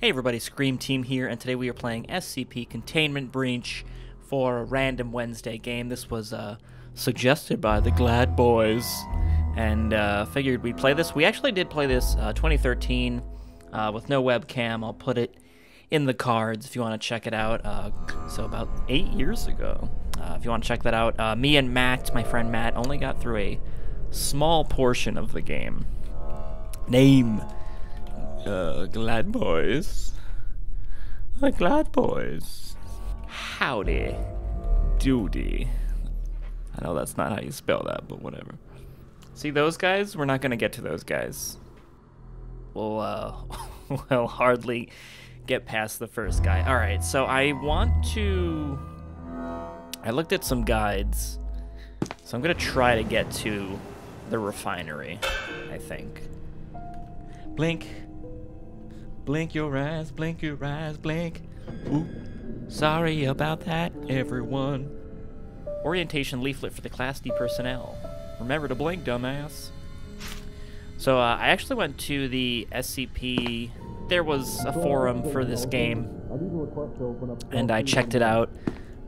Hey everybody, Scream Team here, and today we are playing SCP Containment Breach for a random Wednesday game. This was uh, suggested by the Glad Boys, and uh, figured we'd play this. We actually did play this uh, 2013 uh, with no webcam. I'll put it in the cards if you want to check it out. Uh, so about eight years ago, uh, if you want to check that out. Me and Matt, my friend Matt, only got through a small portion of the game. Name. Uh, glad boys. Uh, glad boys. Howdy. Doody. I know that's not how you spell that, but whatever. See those guys? We're not gonna get to those guys. We'll, uh, we'll hardly get past the first guy. Alright, so I want to... I looked at some guides. So I'm gonna try to get to the refinery, I think. Blink. Blink your eyes, blink your eyes, blink. Ooh. Sorry about that, everyone. Orientation leaflet for the Class D personnel. Remember to blink, dumbass. So uh, I actually went to the SCP. There was a forum for this game, and I checked it out.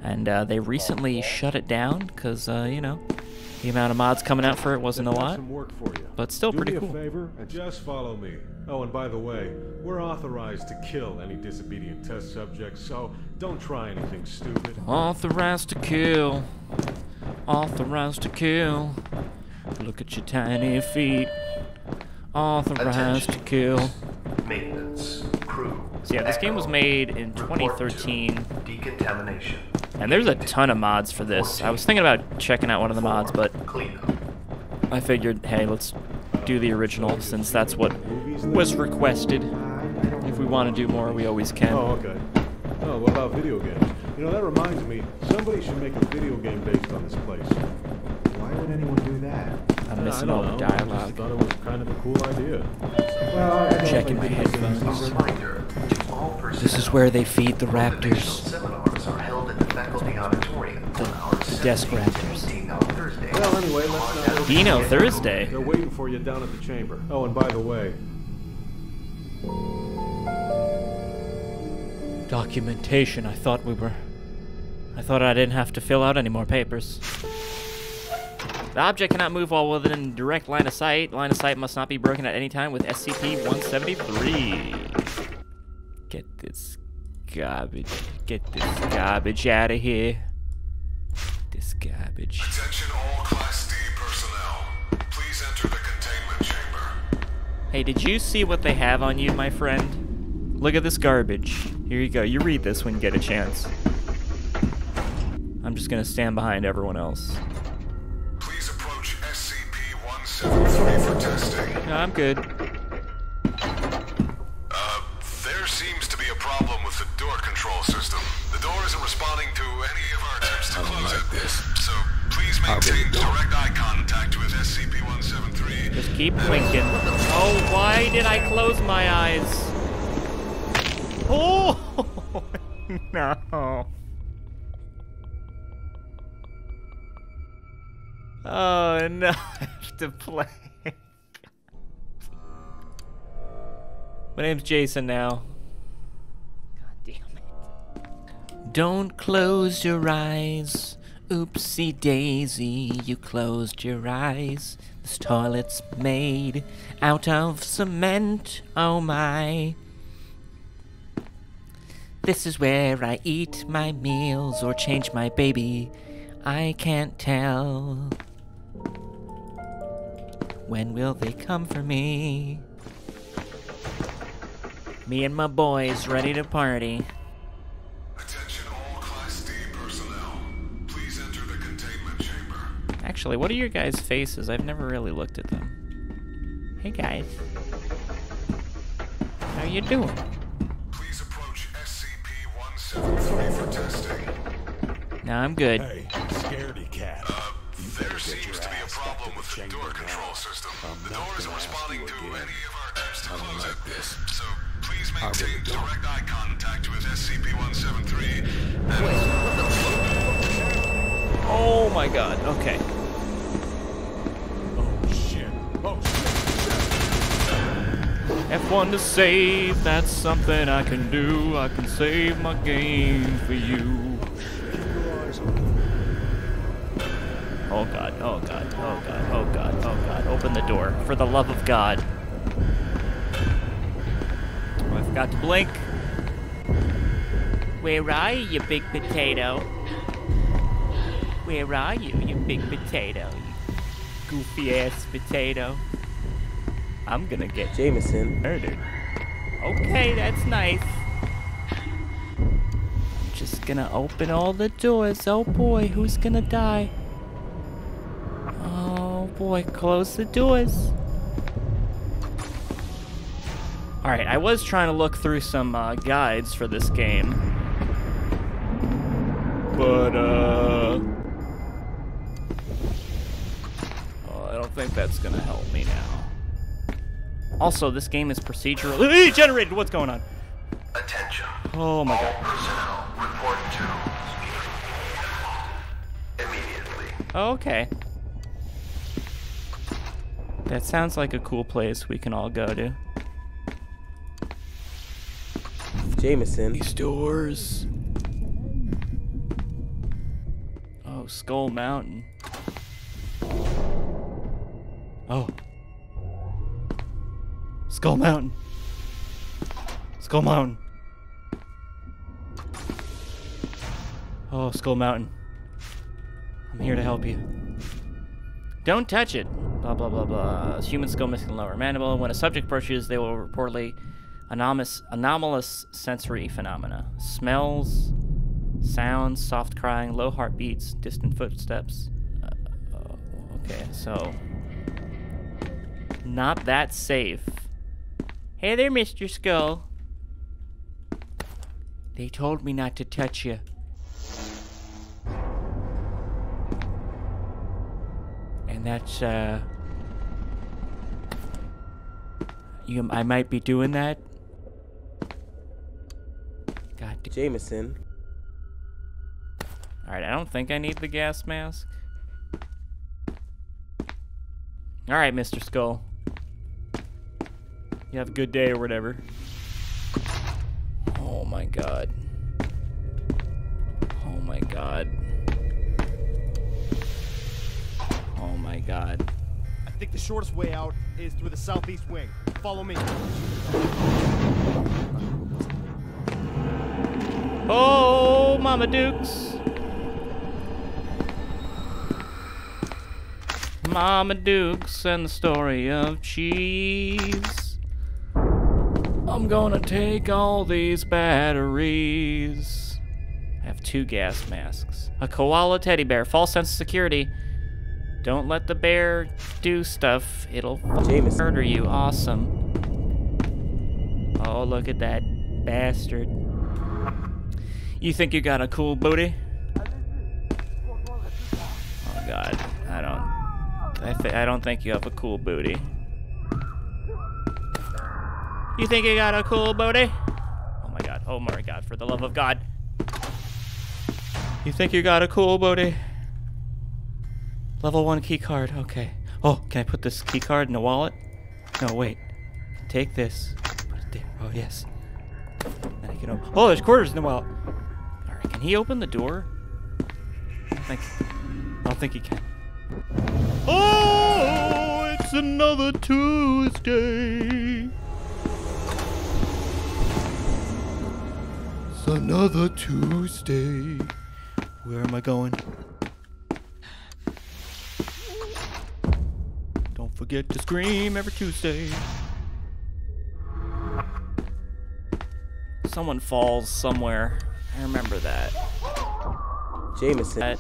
And uh, they recently shut it down because, uh, you know, the amount of mods coming out for it wasn't a lot, Some work for you. but still Do pretty me a cool. favor and just follow me. Oh, and by the way, we're authorized to kill any disobedient test subjects, so don't try anything stupid. Authorized to kill. Authorized to kill. Look at your tiny feet. Authorized to kill. Maintenance, crew. So yeah, this game was made in 2013, Decontamination. And there's a ton of mods for this. I was thinking about checking out one of the mods, but I figured, hey, let's do the original since that's what was requested. If we want to do more, we always can. Oh, okay. Oh, what about video games? You know, that reminds me, somebody should make a video game based on this place. Why would anyone do that? I'm missing don't all know, the I just dialogue. thought it was kind of a cool idea. Well, I don't Checking my headphones. A reminder to all personnel. This is where they feed the Motivational raptors. Faculty auditorium The- the desk raptors. meeting Thursday. Well, anyway, let's uh, not... Dino Thursday. They're waiting for you down at the chamber. Oh, and by the way, Documentation. I thought we were. I thought I didn't have to fill out any more papers. The object cannot move while within direct line of sight. Line of sight must not be broken at any time with SCP-173. Get this garbage. Get this garbage out of here. This garbage. Attention all Class D personnel. Please enter the containment chamber. Hey, did you see what they have on you, my friend? Look at this garbage. Here you go. You read this when you get a chance. I'm just gonna stand behind everyone else. Please approach SCP-173 for testing. No, I'm good. To close. So please maintain direct eye contact with SCP-173. Just keep blinking. Oh, why did I close my eyes? Oh no. Oh no, I have to play. My name's Jason now. God damn it. Don't close your eyes. Oopsie daisy, you closed your eyes. This toilet's made out of cement. Oh my. This is where I eat my meals or change my baby. I can't tell. When will they come for me? Me and my boys ready to party. Actually, what are your guys' faces? I've never really looked at them. Hey guys. How you doing? Please approach SCP-173 for testing. No, I'm good. Hey, scaredy cat. Uh, there seems to be a problem with the door control system. The door isn't responding to any of our attempts to close it. So please maintain direct eye contact with SCP-173. Oh my god, okay. F1 to save, that's something I can do. I can save my game for you. Oh god, oh god, oh god, oh god, oh god. Open the door, for the love of God. Oh, I forgot to blink. Where are you, you big potato? Where are you, you big potato? You goofy ass potato. I'm gonna get Jameson. murdered. Okay, that's nice. I'm just gonna open all the doors. Oh boy, who's gonna die? Oh boy, close the doors. Alright, I was trying to look through some uh, guides for this game. But, uh. Oh, I don't think that's gonna help me now. Also, this game is procedurally generated. What's going on? Attention. Oh my god. Personnel report to immediately. Okay. That sounds like a cool place we can all go to. Jameson. These doors. Oh, Skull Mountain. Oh. Skull Mountain. Skull Mountain. Oh, Skull Mountain. I'm here to help you. Don't touch it. Blah, blah, blah, blah. Human skull missing lower mandible. When a subject approaches, they will reportedly anomalous, anomalous sensory phenomena. Smells, sounds, soft crying, low heartbeats, distant footsteps. Uh, okay, so. Not that safe. Hey there, Mr. Skull. They told me not to touch you. And that's, uh. You, I might be doing that. God damn. Jameson. Alright, I don't think I need the gas mask. Alright, Mr. Skull. You have a good day or whatever. Oh my god. Oh my god. Oh my god. I think the shortest way out is through the southeast wing. Follow me. Oh, Mama Dukes. Mama Dukes and the story of cheese. I'm gonna take all these batteries. I have two gas masks. A koala teddy bear. False sense of security. Don't let the bear do stuff. It'll Jameson. murder you. Awesome. Oh, look at that bastard. You think you got a cool booty? Oh God, I don't. I, th- I don't think you have a cool booty. You think you got a cool booty? Oh my God! Oh my God! For the love of God! You think you got a cool booty? Level one key card. Okay. Oh, can I put this key card in the wallet? No, wait. Take this. Put it there. Oh yes. Then I can open. Oh, there's quarters in the wallet. All right. Can he open the door? I think. I don't think he can. Oh, it's another Tuesday. Another Tuesday. Where am I going? Don't forget to scream every Tuesday. Someone falls somewhere. I remember that. Jameson. That.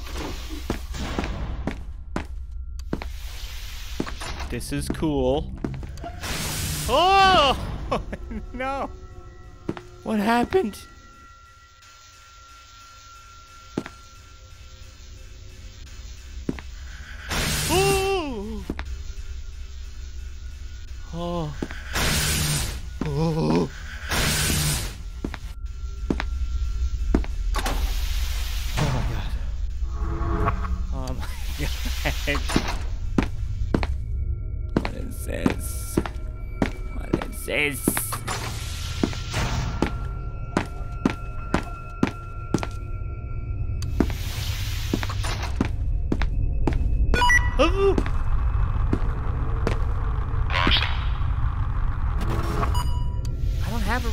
This is cool. Oh! no! What happened?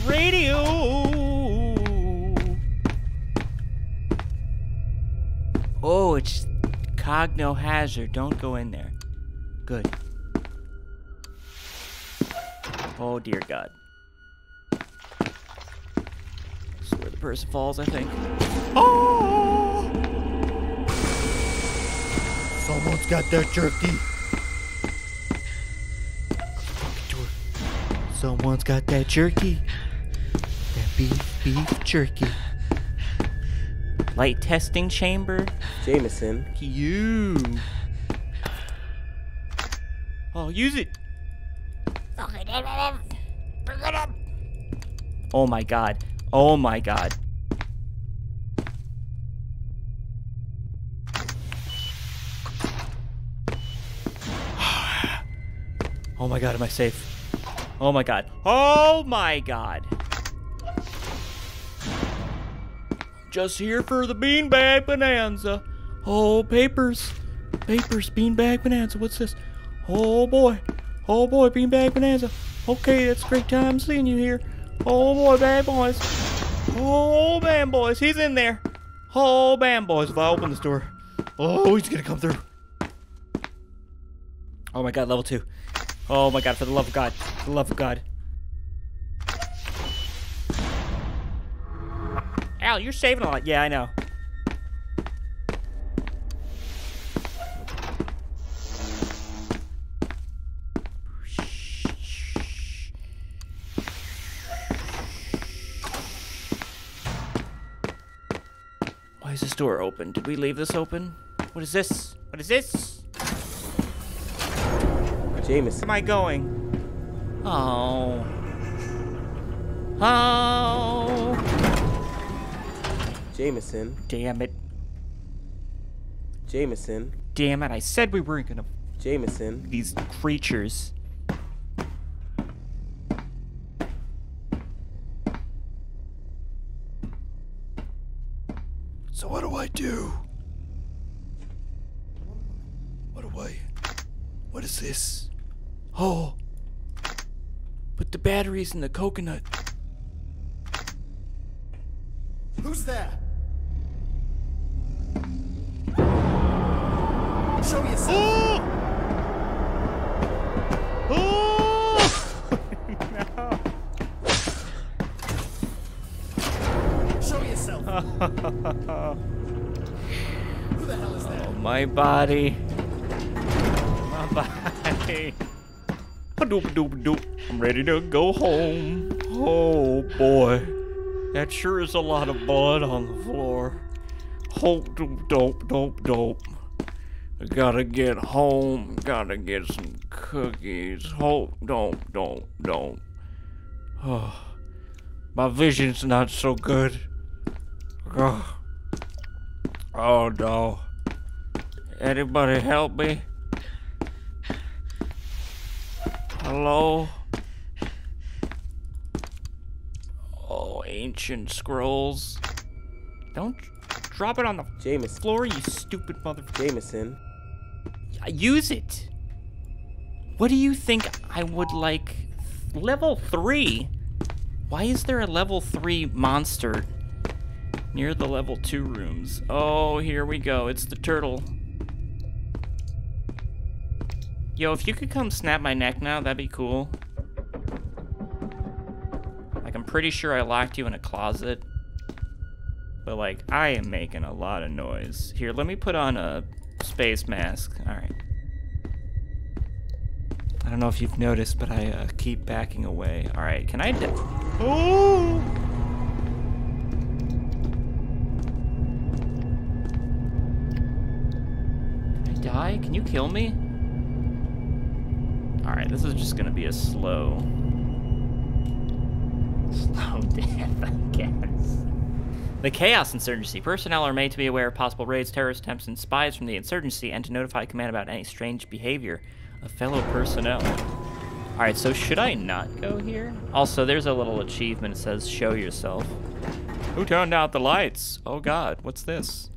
Radio. Oh, it's cogno hazard. Don't go in there. Good. Oh dear God. This is where the person falls, I think. Oh! Someone's got that jerky. Someone's got that jerky. That beef, beef jerky. Light testing chamber. Jameson. You. Oh, use it. Oh my god. Oh my god. Oh my god, am I safe? Oh my god. Oh my god. Just here for the beanbag bonanza. Oh, papers. Papers, beanbag bonanza. What's this? Oh boy. Oh boy, beanbag bonanza. Okay, that's a great time seeing you here. Oh boy, bad boys. Oh, man, boys. He's in there. Oh, man, boys. If I open this door. Oh, he's gonna come through. Oh my god, level two. Oh my god, for the love of God. For the love of God. You're saving a lot. Yeah, I know. Why is this door open? Did we leave this open? What is this? What is this? Jameson. Where am I going? Oh. Oh. Jameson. Damn it. Jameson. Damn it. I said we weren't gonna. Jameson. These creatures. So what do I do? What do I... What is this? Oh! Put the batteries in the coconut. Who's that? Show yourself. Show yourself. Who the hell is that? Oh, my body. My body. Doop doop doop. I'm ready to go home. Oh boy. That sure is a lot of blood on the floor. Hope doop dope dope dope. I gotta get home. Gotta get some cookies. Hope don't don't don't. Oh, my vision's not so good. Ugh. Oh no. Anybody help me? Hello? Oh, ancient scrolls. Don't drop it on the Jameson. floor, you stupid mother. Jameson. Use it. What do you think I would like? Level 3? Why is there a level 3 monster near the level 2 rooms? Oh, here we go. It's the turtle. Yo, if you could come snap my neck now, that'd be cool. Like, I'm pretty sure I locked you in a closet. But, like, I am making a lot of noise. Here, let me put on a space mask. Alright. I don't know if you've noticed, but I uh, keep backing away. Alright, can I... Oh! Can I die? Can you kill me? Alright, this is just gonna be a slow... Slow death, I guess. The Chaos Insurgency. Personnel are made to be aware of possible raids, terrorist attempts, and spies from the insurgency and to notify command about any strange behavior of fellow personnel. Alright, so should I not go here? Also, there's a little achievement that says show yourself. Who turned out the lights? Oh god, what's this?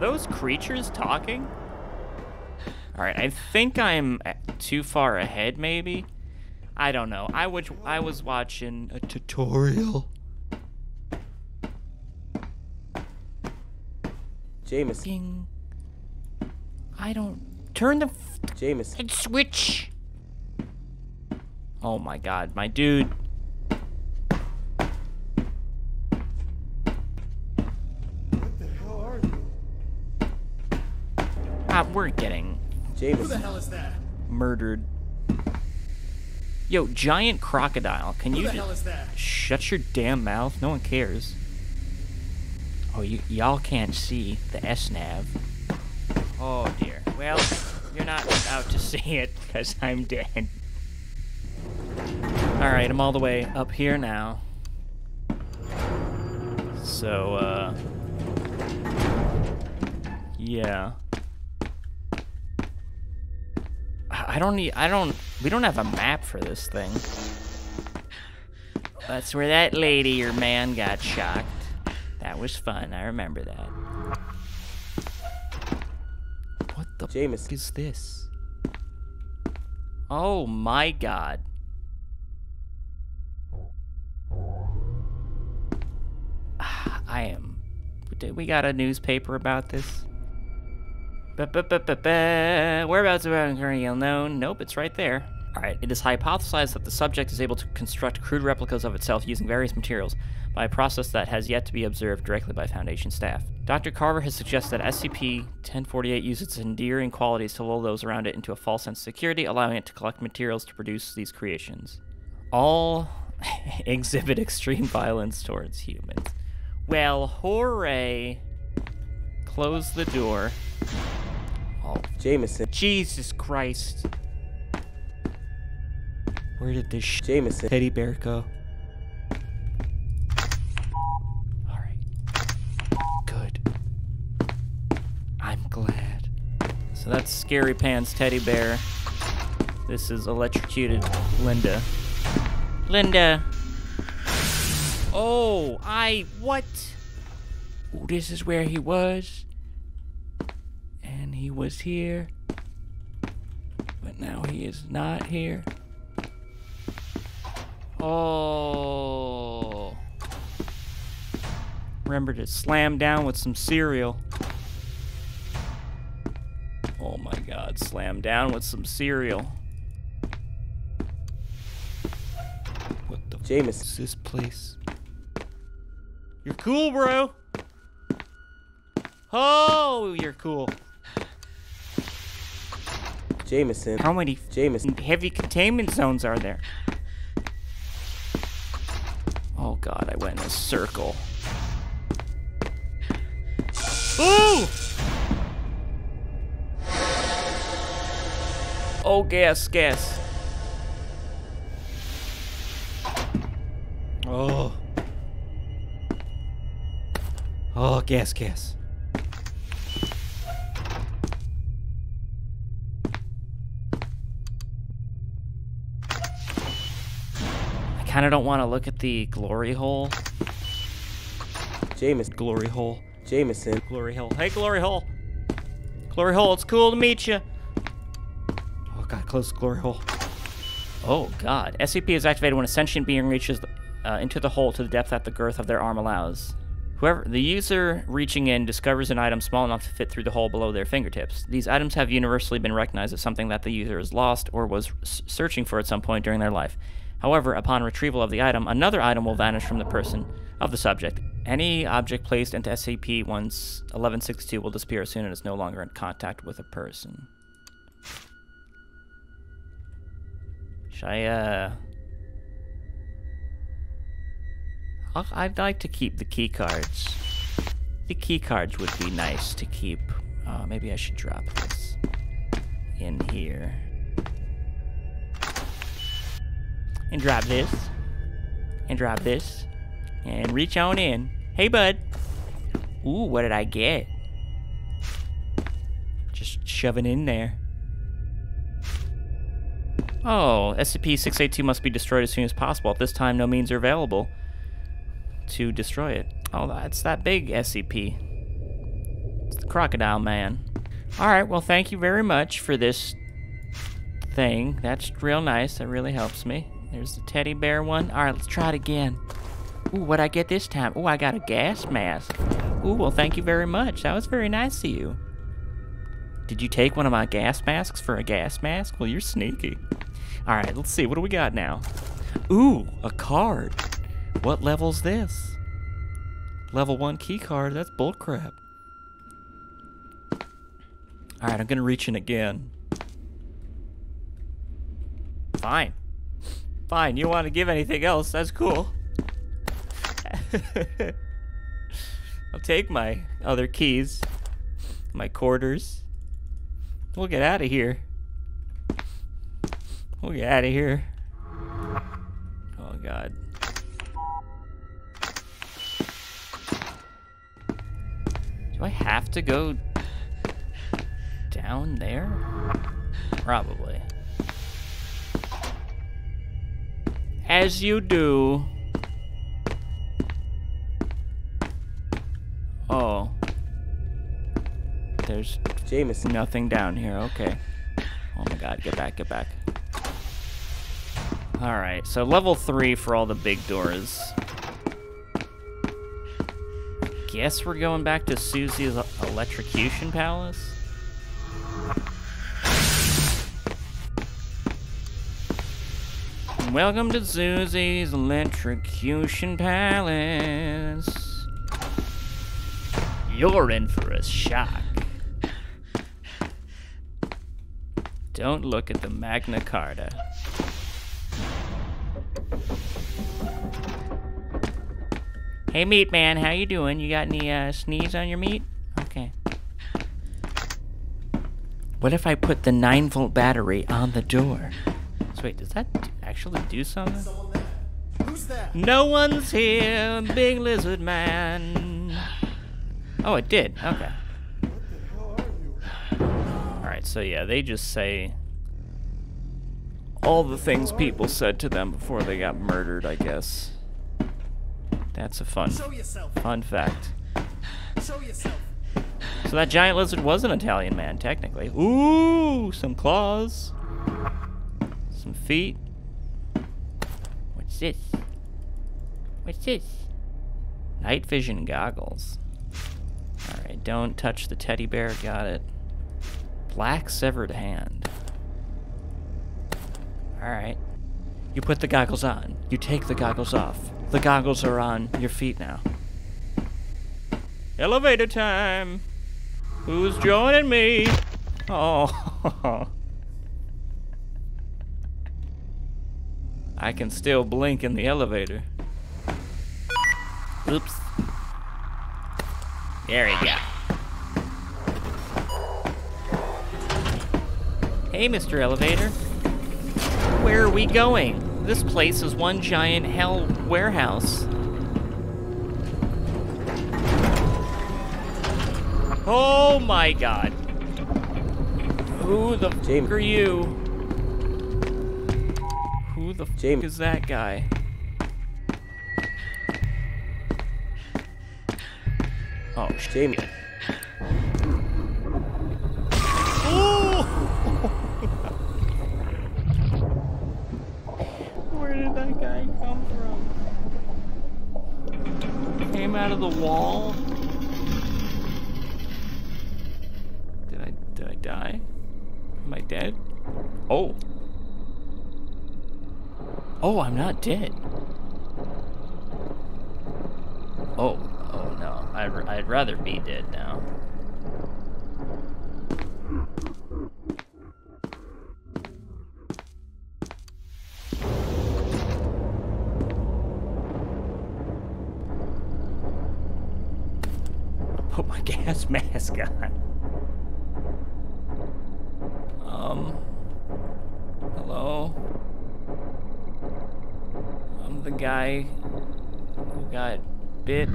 Those creatures talking? Alright, I think I'm uh, too far ahead, maybe? I don't know. I was, I was watching a tutorial. Jameson. I don't... Turn the Jameson. switch! Oh my god, my dude. Ah, we're getting Who the hell is that? murdered. Yo, giant crocodile. Can Who you the just hell is that? shut your damn mouth? No one cares. Oh, you y'all can't see the SNAV. Oh dear. Well, you're not about to see it because I'm dead. All right, I'm all the way up here now. So, uh, yeah. I don't need. I don't. We don't have a map for this thing. That's where that lady or man got shocked. That was fun. I remember that. What the fuck is this? Oh my god. I am. Did we got a newspaper about this? Whereabouts are currently unknown? Nope, it's right there. Alright, it is hypothesized that the subject is able to construct crude replicas of itself using various materials by a process that has yet to be observed directly by Foundation staff. Dr. Carver has suggested that SCP-1048 uses its endearing qualities to lull those around it into a false sense of security, allowing it to collect materials to produce these creations. All exhibit extreme violence towards humans. Well, hooray! Close the door. Oh, Jameson. Jesus Christ. Where did this sh- Jameson. teddy bear go? Alright. Good. I'm glad. So that's Scary Pants teddy bear. This is electrocuted Linda. Linda! Oh, I. What? Oh, this is where he was. And he was here. But now he is not here. Oh. Remember to slam down with some cereal. Oh my god, slam down with some cereal. What the James. Jameson. is this place? You're cool, bro. Oh, you're cool. Jameson. How many Jameson. heavy containment zones are there? Oh god, I went in a circle. Ooh! Oh, gas, gas. Oh. Oh, gas, gas. Kind of don't want to look at the glory hole. Jameson. Glory hole. Jameson. Glory hole. Hey, glory hole. Glory hole, it's cool to meet you. Oh god, close the glory hole. Oh god. SCP is activated when a sentient being reaches uh, into the hole to the depth that the girth of their arm allows. Whoever the user reaching in discovers an item small enough to fit through the hole below their fingertips. These items have universally been recognized as something that the user has lost or was s- searching for at some point during their life. However, upon retrieval of the item, another item will vanish from the person of the subject. Any object placed into SCP 1162 will disappear as soon as it's no longer in contact with a person. Should I, uh... I'd like to keep the key cards. The key cards would be nice to keep. Uh, maybe I should drop this in here. And drop this. And drop this. And reach on in. Hey, bud. Ooh, what did I get? Just shoving in there. Oh, SCP-682 must be destroyed as soon as possible. At this time, no means are available to destroy it. Oh, that's that big SCP. It's the Crocodile Man. Alright, well, thank you very much for this thing. That's real nice. That really helps me. There's the teddy bear one. Alright, let's try it again. Ooh, what'd I get this time? Ooh, I got a gas mask. Ooh, well, thank you very much. That was very nice of you. Did you take one of my gas masks for a gas mask? Well, you're sneaky. Alright, let's see. What do we got now? Ooh, a card. What level's this? Level 1 key card. That's bullcrap. Alright, I'm gonna reach in again. Fine. Fine, you want to give anything else, that's cool. I'll take my other keys, my quarters. We'll get out of here. We'll get out of here. Oh, God. Do I have to go down there? Probably. As you do. Oh. There's Jameson. nothing down here. Okay. Oh my god, get back, get back. Alright, so level 3 for all the big doors. Guess we're going back to Susie's electrocution palace? Welcome to Susie's electrocution palace. You're in for a shock. Don't look at the Magna Carta. Hey, meat man, how you doing? You got any uh, sneeze on your meat? Okay. What if I put the 9 volt battery on the door? So wait, does that actually do something? Who's that? No one's here, big lizard man. Oh, it did. Okay. Alright, so yeah, they just say all the things people said to them before they got murdered, I guess. That's a fun, fun fact. Show yourself. So that giant lizard was an Italian man, technically. Ooh, some claws. Some feet. What's this? What's this? Night vision goggles. Alright, don't touch the teddy bear. Got it. Black severed hand. Alright. You put the goggles on. You take the goggles off. The goggles are on your feet now. Elevator time! Who's joining me? Oh. I can still blink in the elevator. Oops. There we go. Hey, Mr. Elevator. Where are we going? This place is one giant hell warehouse. Oh my god. Who the f Jamie. are you? The Jamie. is that guy? Oh, Jamie. Where did that guy come from? Came out of the wall? Did I did I die? Am I dead? Oh. Dead. Oh, oh no. I'd, r- I'd rather be dead now. Put my gas mask on. Um. Hello? I'm the guy who got bit.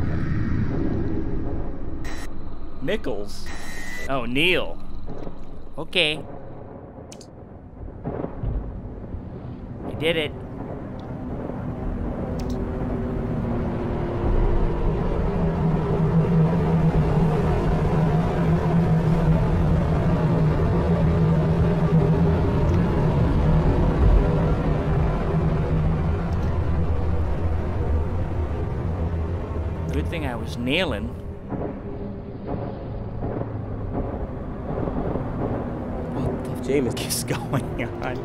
Nichols. Oh, Neil. Okay. I did it. Kneeling. What the Jameson. fuck is going on?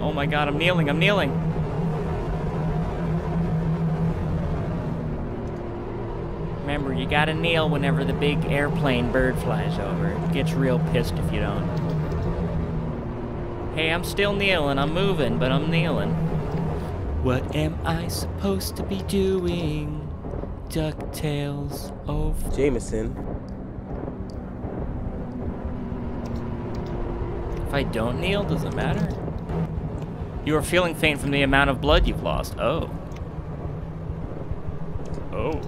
Oh my god, I'm kneeling, I'm kneeling. Remember, you gotta kneel whenever the big airplane bird flies over. It gets real pissed if you don't. Hey, I'm still kneeling. I'm moving, but I'm kneeling. What am I supposed to be doing? DuckTales. Oh, f- Jameson. if I don't kneel, does it matter? You are feeling faint from the amount of blood you've lost. Oh. Oh.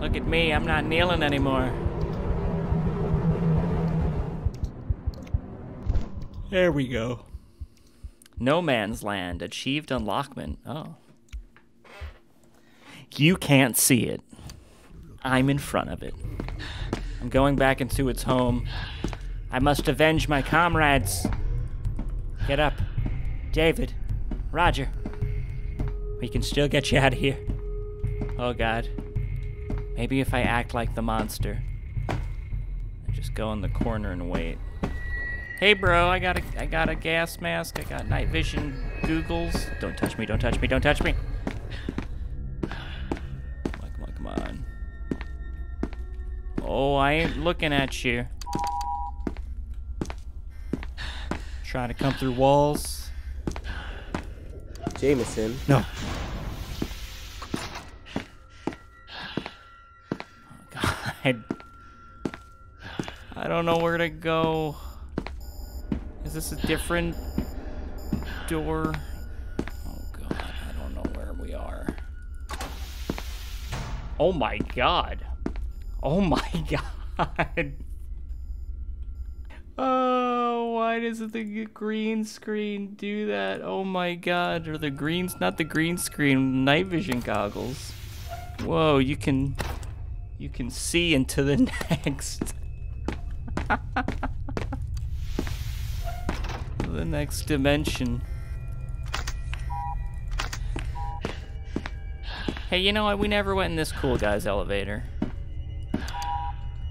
Look at me. I'm not kneeling anymore. There we go. No Man's Land achieved unlockment. Oh. You can't see it. I'm in front of it. I'm going back into its home. I must avenge my comrades. Get up. David. Roger. We can still get you out of here. Oh, God. Maybe if I act like the monster. I just go in the corner and wait. Hey, bro, I got a, I got a gas mask. I got night vision googles. Don't touch me, don't touch me, don't touch me. Oh, I ain't looking at you. Trying to come through walls. Jameson. No. Oh, god. I don't know where to go. Is this a different door? Oh god, I don't know where we are. Oh my god. Oh my god. Oh, why does the green screen do that? Oh my god, or the greens, not the green screen, night vision goggles. Whoa, you can, you can see into the next. the next dimension. Hey, you know what? We never went in this cool guy's elevator.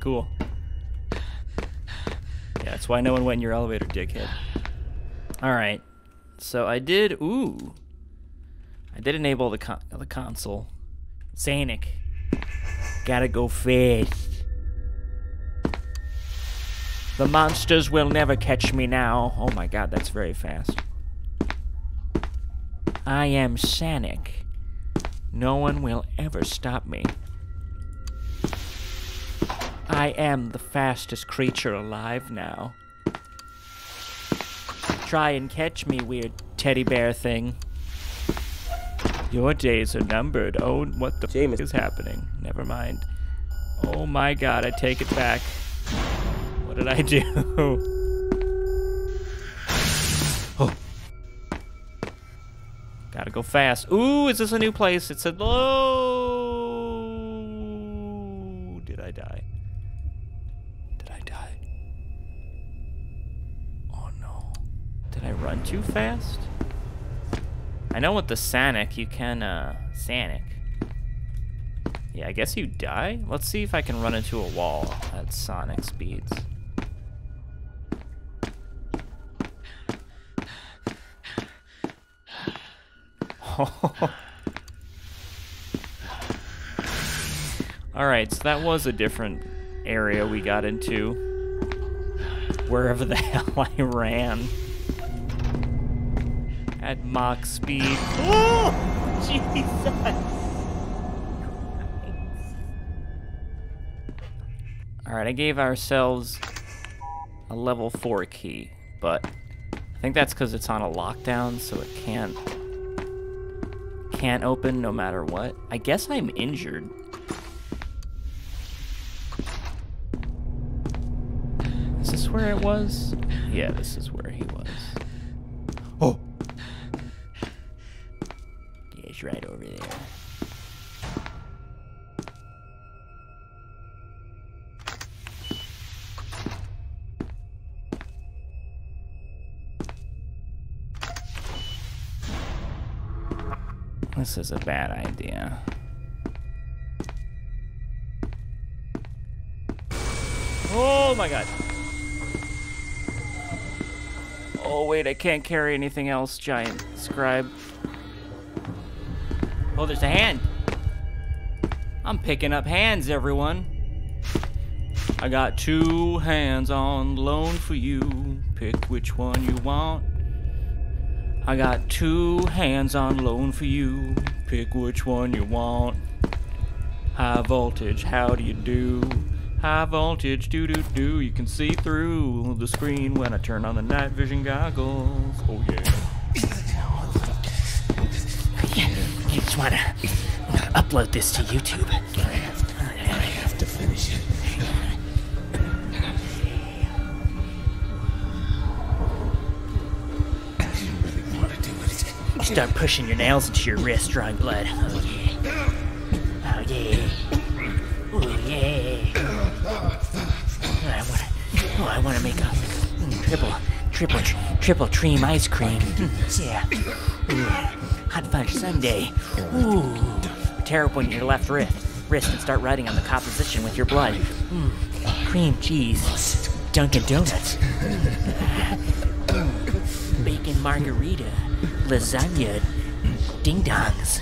Cool. Yeah, that's why no one went in your elevator, dickhead. Alright. So I did. Ooh. I did enable the, con- the console. Sanic. Gotta go fast. The monsters will never catch me now. Oh my god, that's very fast. I am Sanic. No one will ever stop me. I am the fastest creature alive now. Try and catch me, weird teddy bear thing. Your days are numbered. Oh, what the James- is happening? Never mind. Oh my god, I take it back. What did I do? oh. Gotta go fast. Ooh, is this a new place? It said low. Run too fast? I know with the Sanic, you can, uh, Sanic. Yeah, I guess you die? Let's see if I can run into a wall at Sonic speeds. Alright, so that was a different area we got into. Wherever the hell I ran. At Mach speed. Oh! Jesus! Alright, I gave ourselves a level 4 key, but I think that's because it's on a lockdown, so it can't can't open no matter what. I guess I'm injured. Is this where it was? Yeah, this is where a bad idea. Oh my god. Oh wait, I can't carry anything else, giant scribe. Oh, there's a hand. I'm picking up hands, everyone. I got two hands on loan for you. Pick which one you want. I got two hands on loan for you. Pick which one you want. High voltage, how do you do? High voltage, do do do. You can see through the screen when I turn on the night vision goggles. Oh yeah. I just want to upload this to YouTube. Start pushing your nails into your wrist, drawing blood. Oh yeah. Oh yeah. Oh yeah. Oh, I want to. Oh, I want to make a mm, triple, triple, tr- triple cream ice cream. Mm, yeah. Ooh. Hot fudge sundae. Ooh. Tear open your left wrist, wrist and start writing on the composition with your blood. Mm. Cream cheese. Dunkin' Donuts. Bacon margarita. Lasagna. Ding dongs.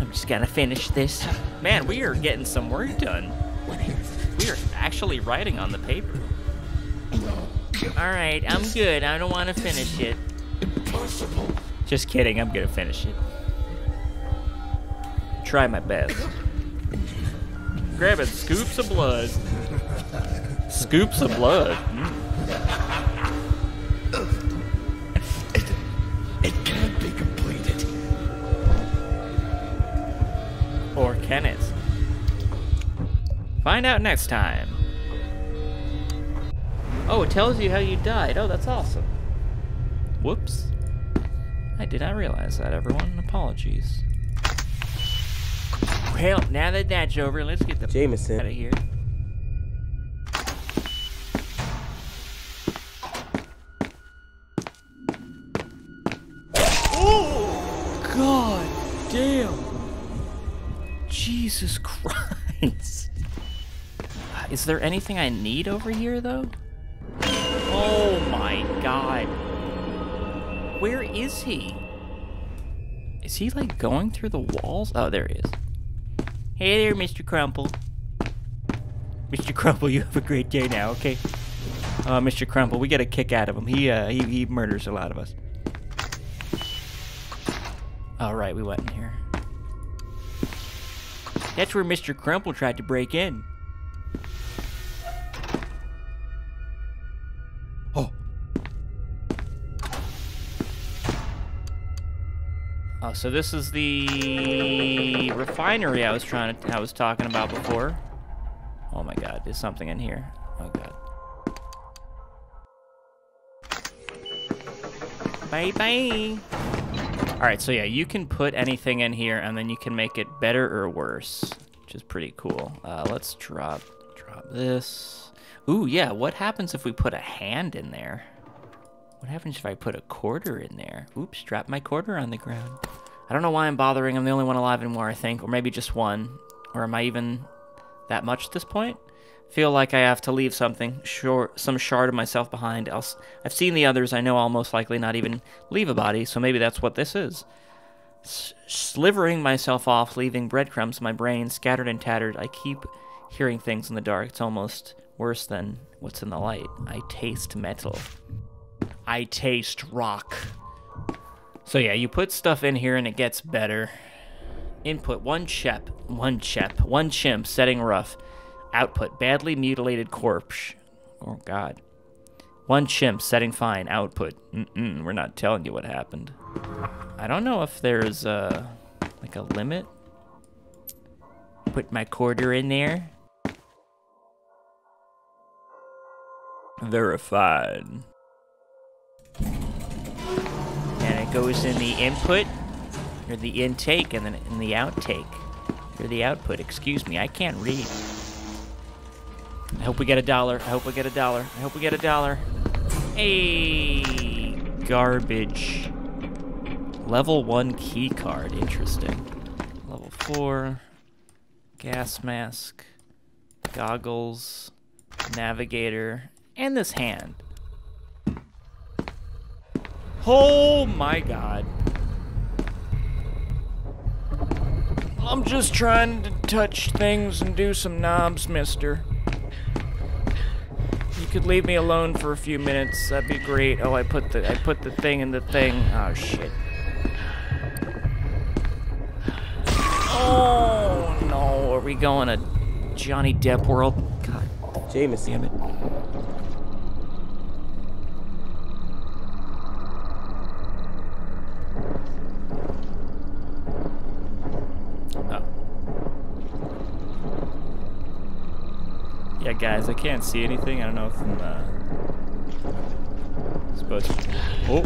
I'm just gonna finish this. Man, we are getting some work done. We are actually writing on the paper. Alright, I'm good. I don't want to finish it. Impossible. Just kidding, I'm gonna finish it. Try my best. Grabbing scoops of blood. Scoops of blood. Mm. Find out next time. Oh, it tells you how you died. Oh, that's awesome. Whoops. I did not realize that, everyone. Apologies. Well, now that that's over, let's get the Jameson. out of here. There anything I need over here, though? Oh my god. Where is he? Is he, like, going through the walls? Oh, there he is. Hey there, Mr. Crumple. Mr. Crumple, you have a great day now, okay? Uh, Mr. Crumple, we get a kick out of him. He, uh, he, he murders a lot of us. All right, we went in here. That's where Mr. Crumple tried to break in. Oh, so this is the refinery I was trying to, I was talking about before. Oh my god, there's something in here. Oh god. Bye bye. Alright, so yeah, you can put anything in here and then you can make it better or worse, which is pretty cool. Uh, let's drop, drop this. Ooh, yeah, what happens if we put a hand in there? What happens if I put a quarter in there? Oops, drop my quarter on the ground. I don't know why I'm bothering. I'm the only one alive anymore, I think. Or maybe just one. Or am I even that much at this point? Feel like I have to leave something, short, some shard of myself behind. Else, I've seen the others. I know I'll most likely not even leave a body, so maybe that's what this is. S- slivering myself off, leaving breadcrumbs my brain, scattered and tattered. I keep hearing things in the dark. It's almost worse than what's in the light. I taste metal. I taste rock. So yeah, you put stuff in here and it gets better. Input one chep, one chep, one chimp, setting rough. Output badly mutilated corpse. Oh god. One chimp, setting fine. Output. Mm-mm, we're not telling you what happened. I don't know if there's uh like a limit. Put my quarter in there. Verified. Goes in the input, or the intake, and then in the outtake. Or the output, excuse me, I can't read. I hope we get a dollar. I hope we get a dollar. I hope we get a dollar. Hey, garbage. Level 1 key card. Interesting. Level 4. Gas mask. Goggles. navigator, and this hand. Oh my god. I'm just trying to touch things and do some knobs, mister. You could leave me alone for a few minutes. That'd be great. Oh, I put the I put the thing in the thing. Oh shit. Oh no, are we going to Johnny Depp world? God Jameson. damn it. Yeah, guys, I can't see anything. I don't know if I'm uh, supposed to. Oh.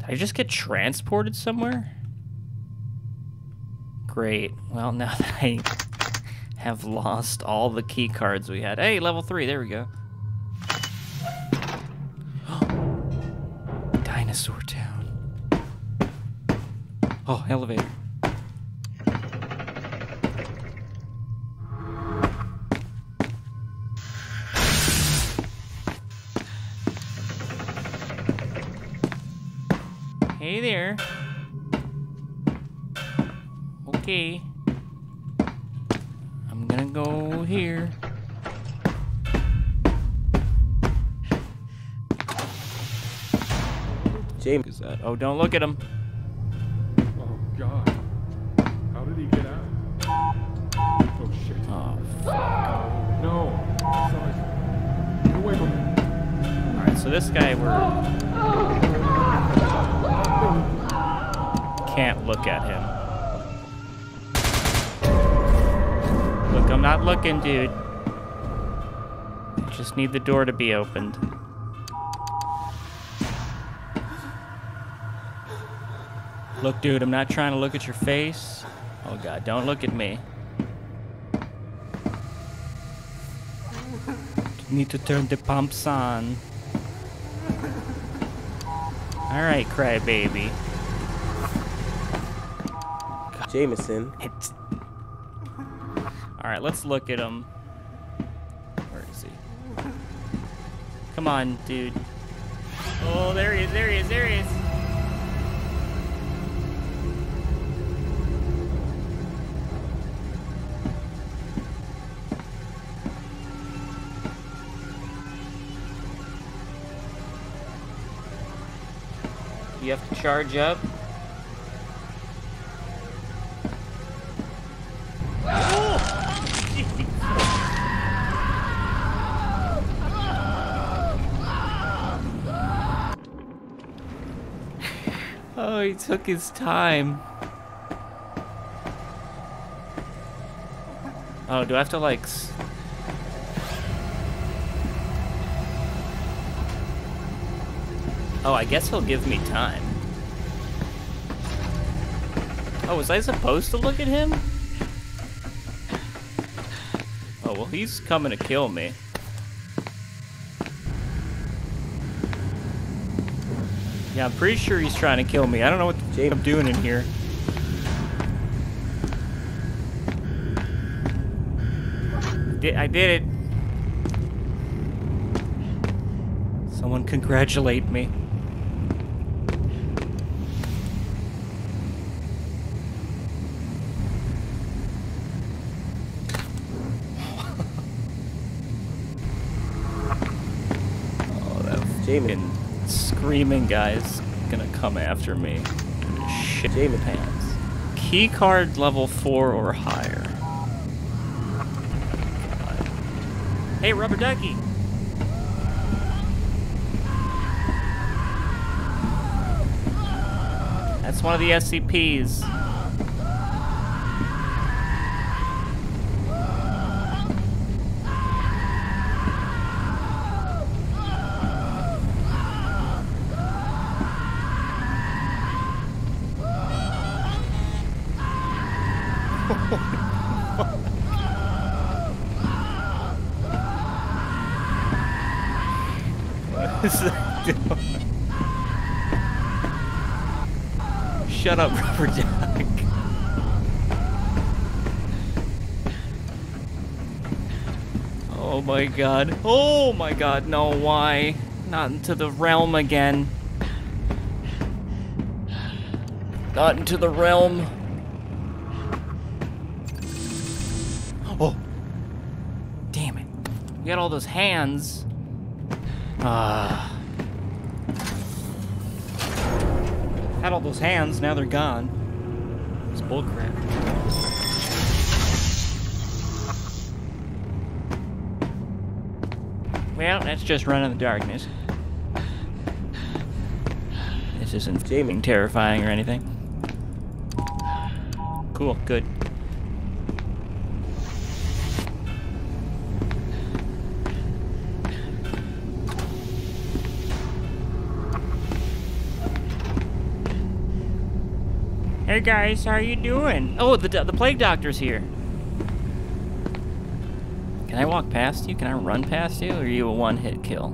Did I just get transported somewhere? Great. Well, now that I have lost all the key cards we had. Hey, level three. There we go. Oh, elevator. Hey there. Okay. I'm gonna go here. James. Is that? Oh, don't look at him. Looking, dude. I just need the door to be opened. Look, dude, I'm not trying to look at your face. Oh, God, don't look at me. Need to turn the pumps on. Alright, crybaby. Jameson. It's... Alright, let's look at him. Where is he? Come on, dude. Oh, there he is, there he is, there he is. You have to charge up. Oh, he took his time. Oh, do I have to like? Oh, I guess he'll give me time. Oh, was I supposed to look at him? Oh, well, he's coming to kill me. Yeah, I'm pretty sure he's trying to kill me. I don't know what the James. I'm doing in here. Did, I did it. Someone congratulate me. Oh, that Jamin. Fucking screaming guy's gonna come after me. Shit Jamin. pants. Key card level four or higher. God. Hey, rubber ducky. That's one of the SCPs. God. Oh my god, no, why? Not into the realm again. Not into the realm. Oh. Damn it. We got all those hands. Ah. Had all those hands, now they're gone. It's bullcrap. Well, that's just run in the darkness. This isn't Jamie. terrifying or anything. Cool, good. Hey guys, how you doing? Oh, the the plague doctor's here. Can I walk past you? Can I run past you? Or are you a one-hit kill?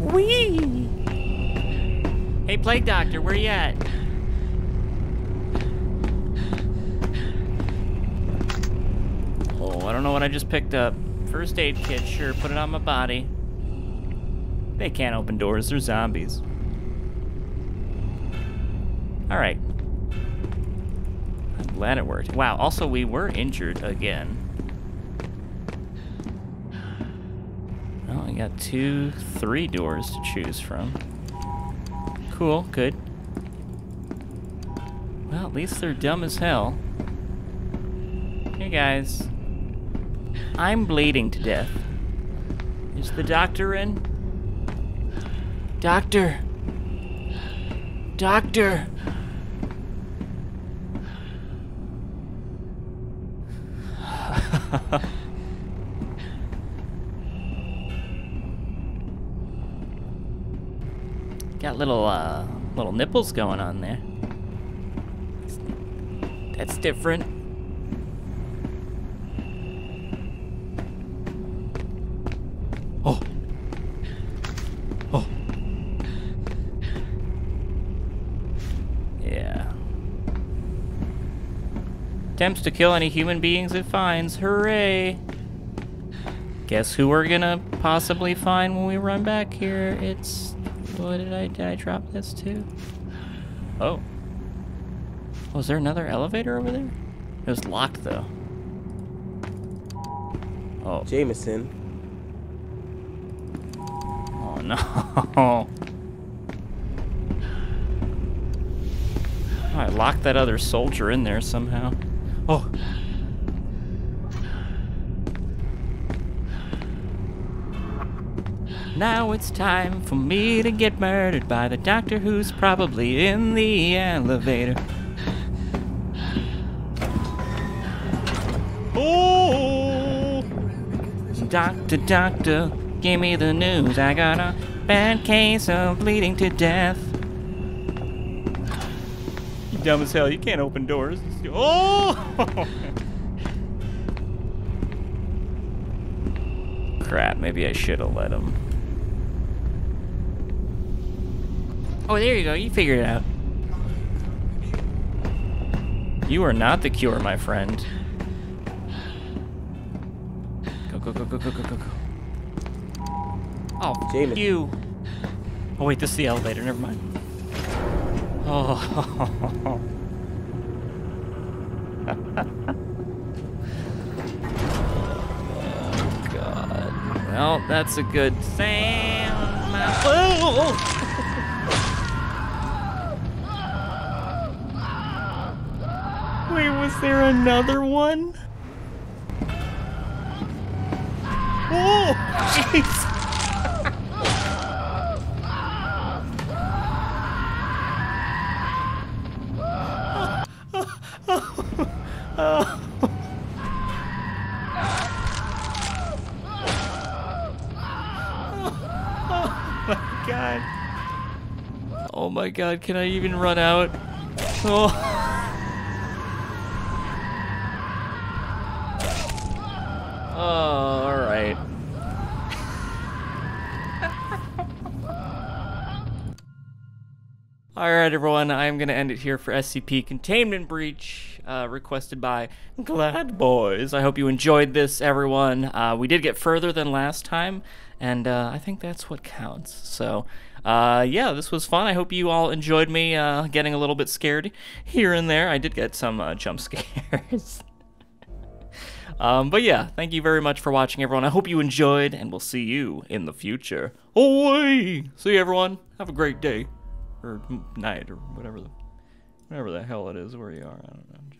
Whee! Hey, plague doctor, where you at? Oh, I don't know what I just picked up. First aid kit, sure, put it on my body. They can't open doors, they're zombies. Glad it worked. Wow, also we were injured again. Well, I got two, three doors to choose from. Cool, good. Well, at least they're dumb as hell. Hey guys. I'm bleeding to death. Is the doctor in? Doctor! Doctor! Little, uh, little nipples going on there. That's different. Oh. Oh. Yeah. Attempts to kill any human beings it finds. Hooray! Guess who we're gonna possibly find when we run back here? It's... What did I... Did I drop this too? Oh. Was there another elevator over there? It was locked though. Oh. Jameson. Oh no. Oh, I locked that other soldier in there somehow. Now it's time for me to get murdered by the doctor who's probably in the elevator. Oh! Doctor, doctor, give me the news. I got a bad case of bleeding to death. You dumb as hell. You can't open doors. Oh! Crap, maybe I should have let him. Oh, there you go. You figured it out. You are not the cure, my friend. Go, go, go, go, go, go, go, go. Oh, Jameson. you. Oh, wait, this is the elevator. Never mind. Oh. oh, God. Well, that's a good sound. Oh! Wait, was there another one? Oh, jeez. Oh my god. Oh my god, can I even run out? Oh. Alright, everyone, I'm going to end it here for SCP Containment Breach, uh, requested by Glad Boys. I hope you enjoyed this, everyone. Uh, we did get further than last time, and uh, I think that's what counts. So, uh, yeah, this was fun. I hope you all enjoyed me uh, getting a little bit scared here and there. I did get some uh, jump scares. Um, but yeah, thank you very much for watching, everyone. I hope you enjoyed, and we'll see you in the future. Away! See you, everyone. Have a great day, or night, or whatever the, whatever the hell it is where you are. I don't know.